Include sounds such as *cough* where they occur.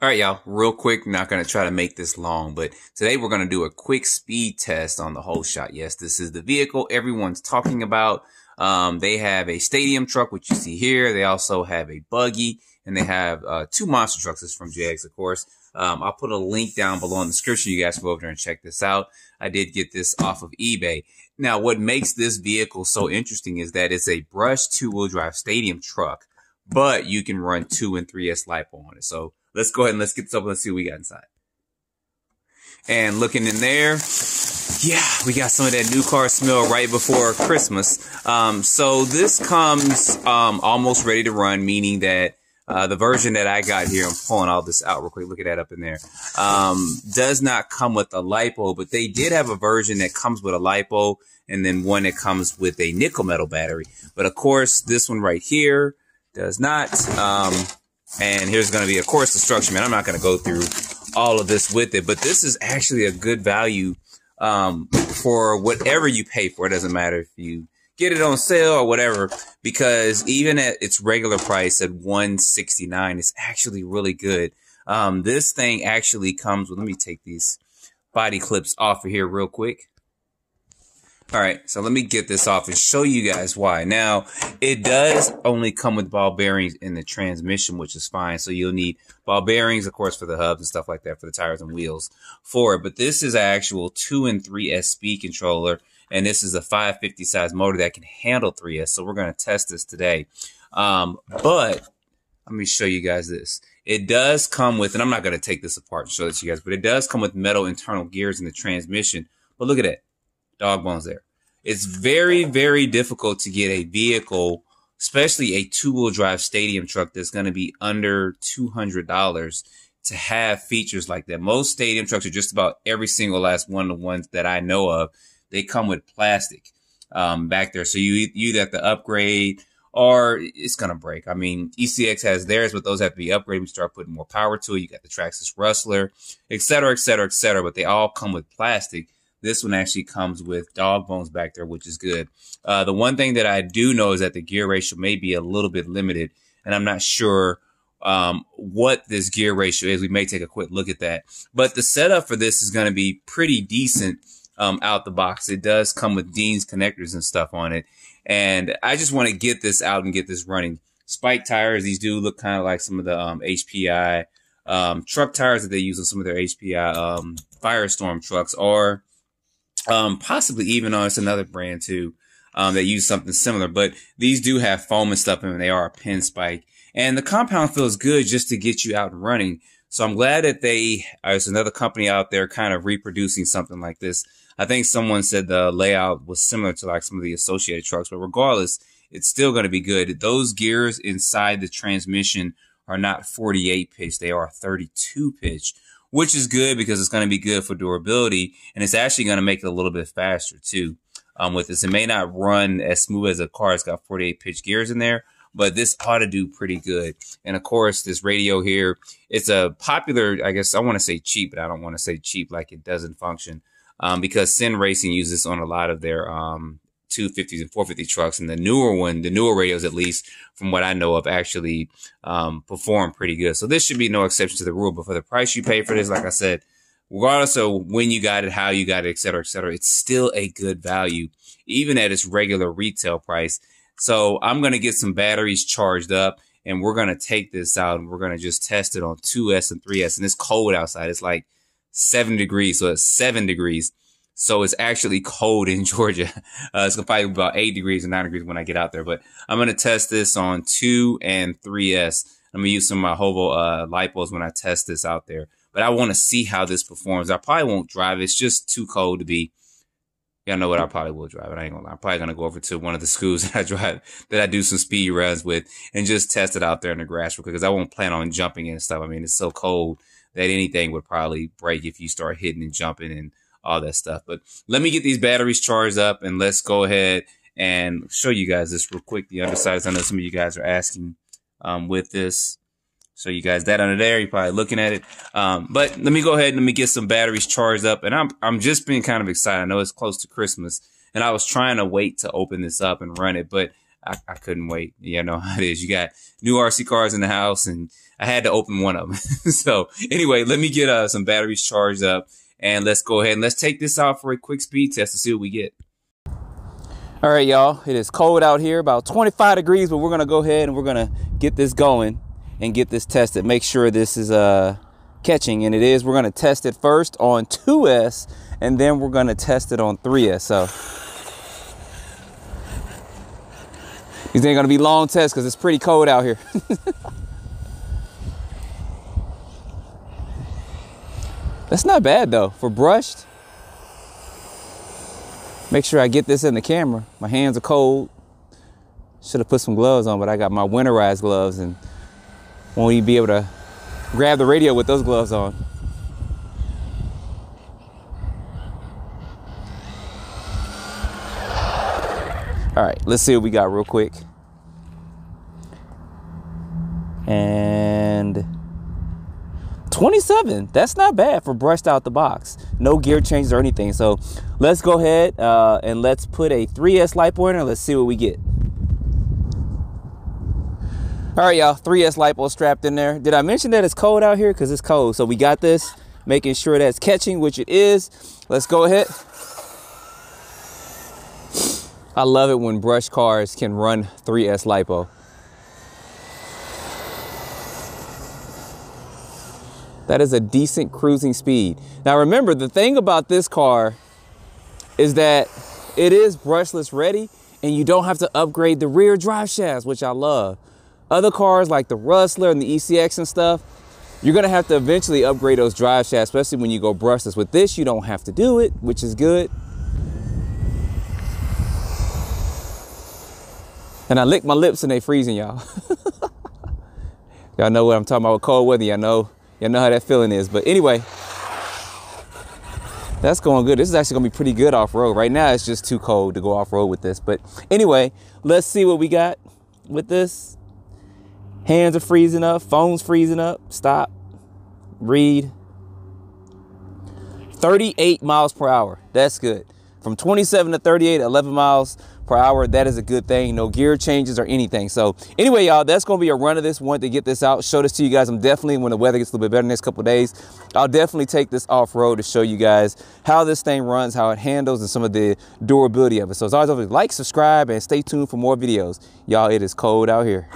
All right, y'all, real quick. Not going to try to make this long, but today we're going to do a quick speed test on the Holeshot. Yes, this is the vehicle everyone's talking about. Um, they have a stadium truck, which you see here. They also have a buggy and they have, uh, two monster trucks. This is from JEGS, of course. Um, I'll put a link down below in the description. You guys can go over there and check this out. I did get this off of eBay. Now, what makes this vehicle so interesting is that it's a brushed two wheel drive stadium truck, but you can run two and 3S LiPo on it. So let's go ahead and let's get this up. Let's see what we got inside. And looking in there, yeah, we got some of that new car smell right before Christmas. Um, so this comes um, almost ready to run, meaning that uh, the version that I got here, I'm pulling all this out real quick. Look at that up in there. Um, does not come with a lipo, but they did have a version that comes with a lipo and then one that comes with a nickel metal battery. But of course, this one right here does not. Um, and here's going to be, of course, the structure, man. I'm not going to go through all of this with it, but this is actually a good value, um, for whatever you pay for. It doesn't matter if you get it on sale or whatever, because even at its regular price at 169, it's actually really good. Um, this thing actually comes with, let me take these body clips off of here real quick. All right, so let me get this off and show you guys why. Now, it does only come with ball bearings in the transmission, which is fine. So you'll need ball bearings, of course, for the hubs and stuff like that, for the tires and wheels for it. But this is an actual 2 and 3S speed controller, and this is a 550 size motor that can handle 3S. So we're going to test this today. Um, but let me show you guys this. It does come with, and I'm not going to take this apart and show this to you guys, but it does come with metal internal gears in the transmission. But look at it dog bones there. It's very, very difficult to get a vehicle, especially a two wheel drive stadium truck that's going to be under $200 to have features like that. Most stadium trucks are just about every single last one of the ones that I know of. They come with plastic, um, back there. So you, you have to upgrade or it's going to break. I mean, ECX has theirs, but those have to be upgraded. We start putting more power to it. You got the Traxxas Rustler, et cetera, et cetera, et cetera, but they all come with plastic. This one actually comes with dog bones back there, which is good. Uh, the one thing that I do know is that the gear ratio may be a little bit limited, and I'm not sure um, what this gear ratio is. We may take a quick look at that. But the setup for this is going to be pretty decent um, out the box. It does come with Dean's connectors and stuff on it. And I just want to get this out and get this running. Spike tires, these do look kind of like some of the um, HPI um, truck tires that they use on some of their HPI um, Firestorm trucks, or um, possibly even on it's another brand too um, that use something similar. But these do have foam and stuff in them. They are a pin spike, and the compound feels good just to get you out and running. So I'm glad that they uh, there's another company out there kind of reproducing something like this. I think someone said the layout was similar to like some of the associated trucks, but regardless, it's still going to be good. Those gears inside the transmission are not 48 pitch; they are 32 pitch which is good because it's going to be good for durability and it's actually going to make it a little bit faster too. Um, with this, it may not run as smooth as a car. It's got 48 pitch gears in there, but this ought to do pretty good. And of course, this radio here, it's a popular, I guess I want to say cheap, but I don't want to say cheap like it doesn't function. Um, because Sin Racing uses on a lot of their, um, 250s and 450 trucks. And the newer one, the newer radios, at least from what I know of, actually um, perform pretty good. So this should be no exception to the rule. But for the price you pay for this, like I said, regardless of when you got it, how you got it, et cetera, et cetera, it's still a good value, even at its regular retail price. So I'm going to get some batteries charged up and we're going to take this out and we're going to just test it on 2S and 3S. And it's cold outside. It's like seven degrees. So it's seven degrees. So it's actually cold in *laughs* Georgia. Uh, it's gonna probably be about eight degrees or nine degrees when I get out there. But I'm gonna test this on two and 3S. I'm gonna use some of my Hovo uh, lipos when I test this out there. But I want to see how this performs. I probably won't drive. It's just too cold to be. Y'all know what I probably will drive it. I ain't gonna lie. I'm probably gonna go over to one of the *laughs* schools that I drive that I do some speed runs with and just test it out there in the grass because I won't plan on jumping and stuff. I mean, it's so cold that anything would probably break if you start hitting and jumping and all that stuff. But let me get these batteries charged up and let's go ahead and show you guys this real quick. The undersides, I know some of you guys are asking um, with this. So you guys that under there, you're probably looking at it. Um, but let me go ahead and let me get some batteries charged up. And I'm, I'm just being kind of excited. I know it's close to Christmas and I was trying to wait to open this up and run it, but I, I couldn't wait. You know *laughs* how it is. You got new RC cars in the house and I had to open one of them. *laughs* so anyway, let me get uh, some batteries charged up and let's go ahead and let's take this out for a quick speed test to see what we get. All right, y'all, it is cold out here, about 25 degrees, but we're gonna go ahead and we're gonna get this going and get this tested. Make sure this is uh, catching, and it is. We're gonna test it first on 2S, and then we're gonna test it on 3S. So these ain't gonna be long tests because it's pretty cold out here. *laughs* That's not bad though for brushed. Make sure I get this in the camera. My hands are cold. Should have put some gloves on, but I got my winterized gloves and won't even be able to grab the radio with those gloves on. All right, let's see what we got real quick. And 27 that's not bad for brushed out the box. No gear changes or anything. So let's go ahead uh, and let's put a 3s lipo in and let's see what we get. All right y'all. 3s lipo strapped in there. Did i mention that it's cold out here? Because it's cold. So we got this. Making sure that's catching which it is. Let's go ahead. I love it when brush cars can run 3s lipo That is a decent cruising speed. Now remember, the thing about this car is that it is brushless ready and you don't have to upgrade the rear drive shafts, which I love. Other cars like the Rustler and the ECX and stuff, you're gonna have to eventually upgrade those drive shafts, especially when you go brushless. With this, you don't have to do it, which is good. And I lick my lips and they freezing, y'all. *laughs* y'all know what I'm talking about with cold weather. Y'all know Y'all know how that feeling is. But anyway, that's going good. This is actually gonna be pretty good off-road. Right now, it's just too cold to go off-road with this. But anyway, let's see what we got with this. Hands are freezing up, phone's freezing up. Stop, read. 38 miles per hour, that's good. From 27 to 38, 11 miles per hour. That is a good thing. No gear changes or anything. So anyway, y'all, that's going to be a run of this. Wanted to get this out, show this to you guys. I'm definitely, when the weather gets a little bit better next couple days, I'll definitely take this off-road to show you guys how this thing runs, how it handles, and some of the durability of it. So as always, like, subscribe, and stay tuned for more videos. Y'all, it is cold out here.